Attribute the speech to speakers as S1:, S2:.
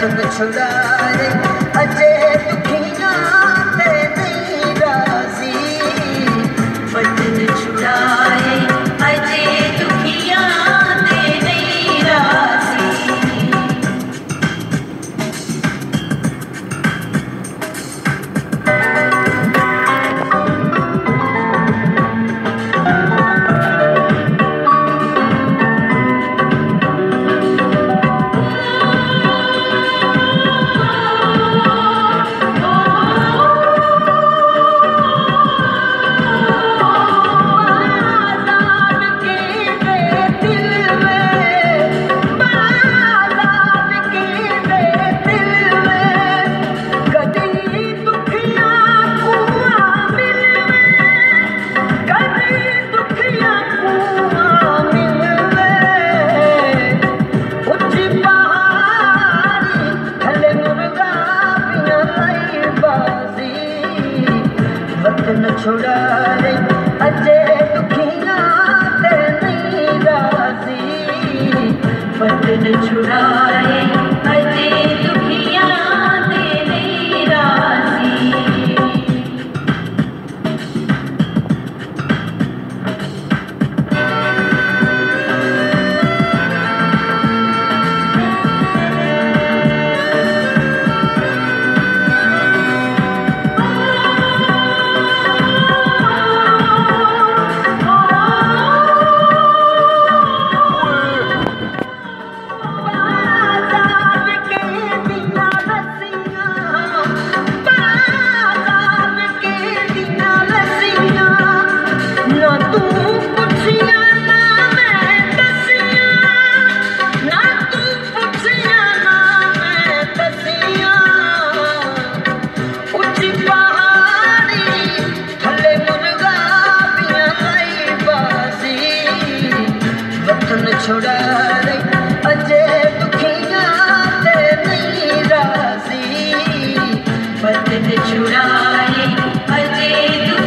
S1: Perfect Sunday. ڇڙ اڄ ڏکيان ني راضي پت ڇڙائي छुड़ाए अजय